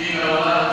ale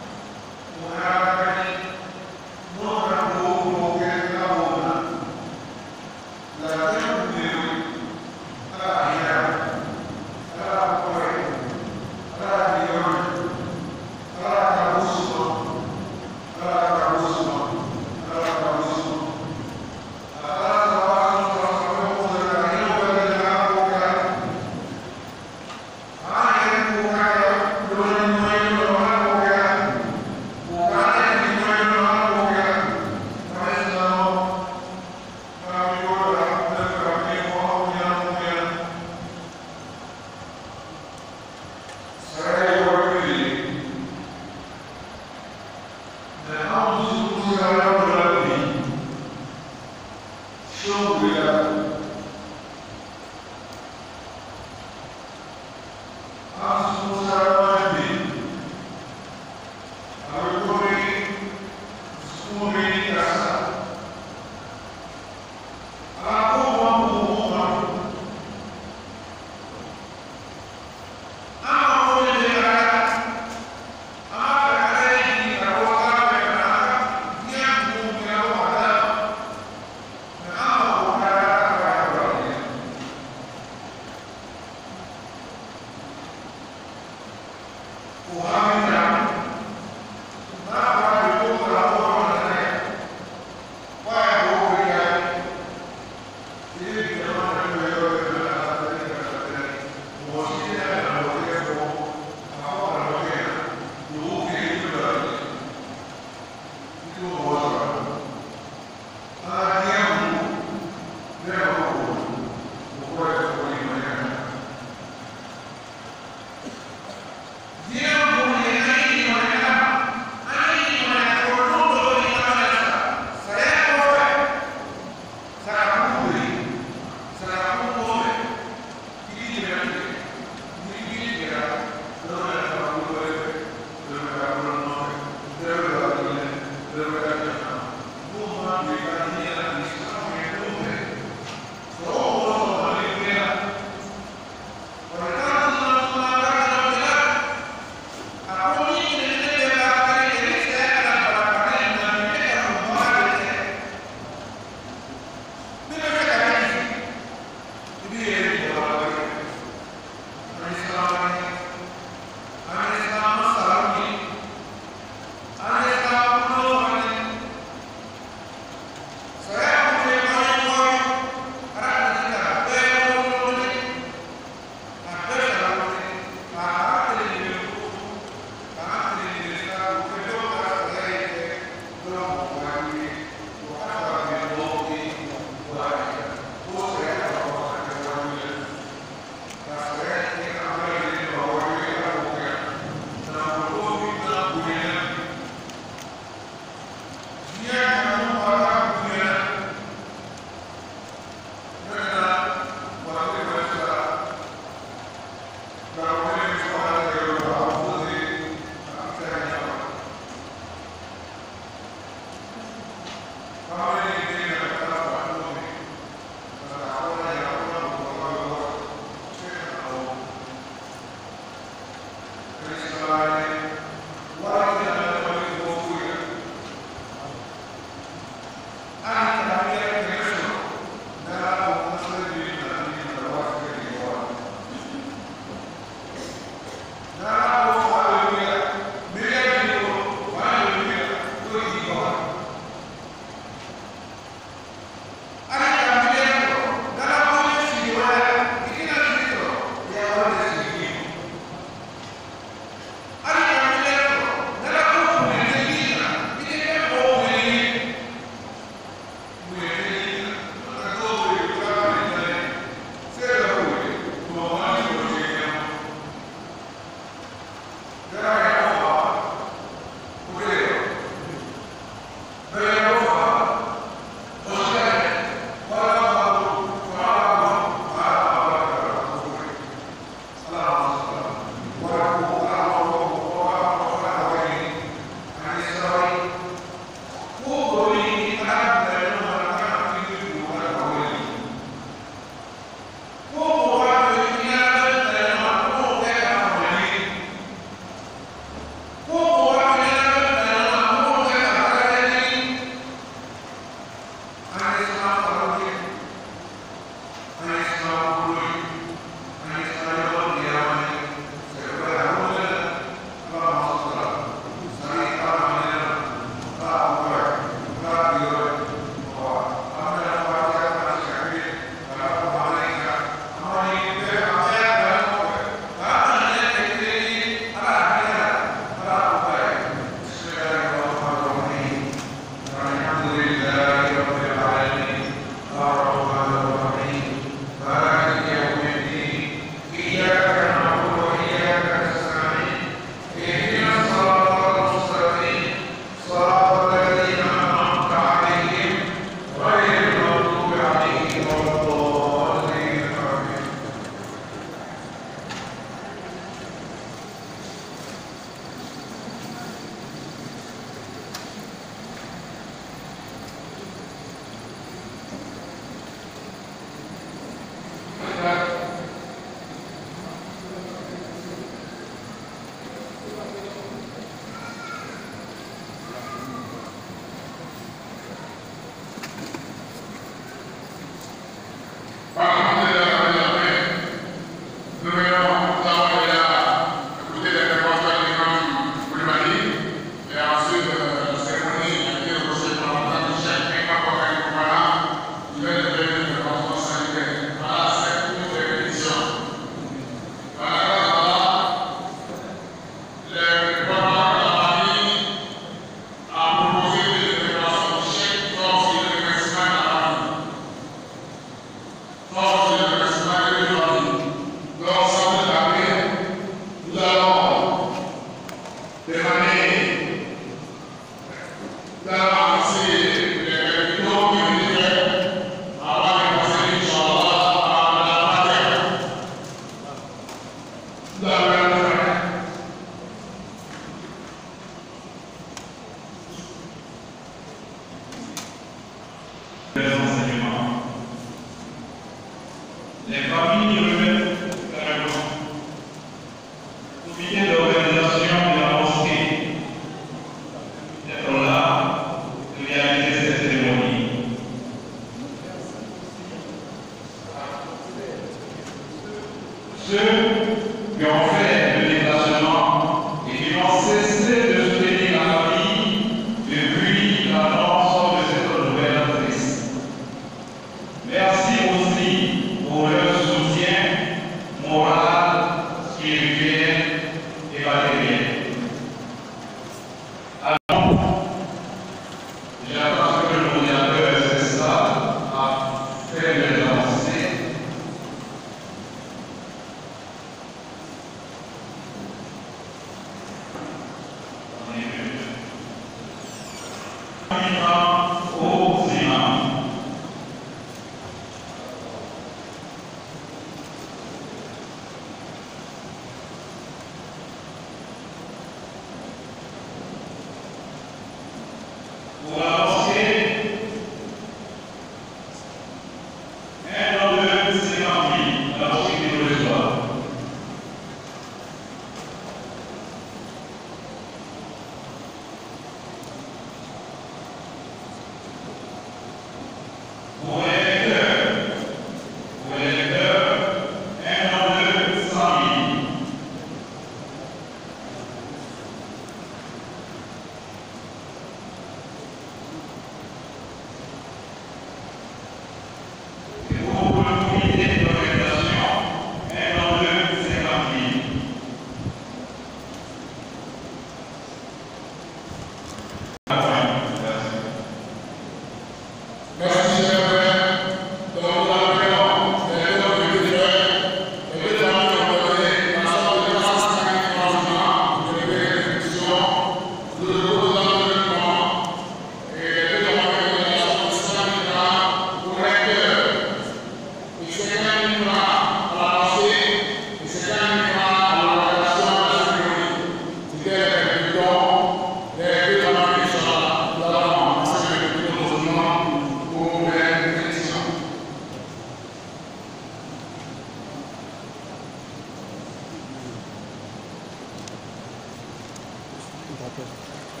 对。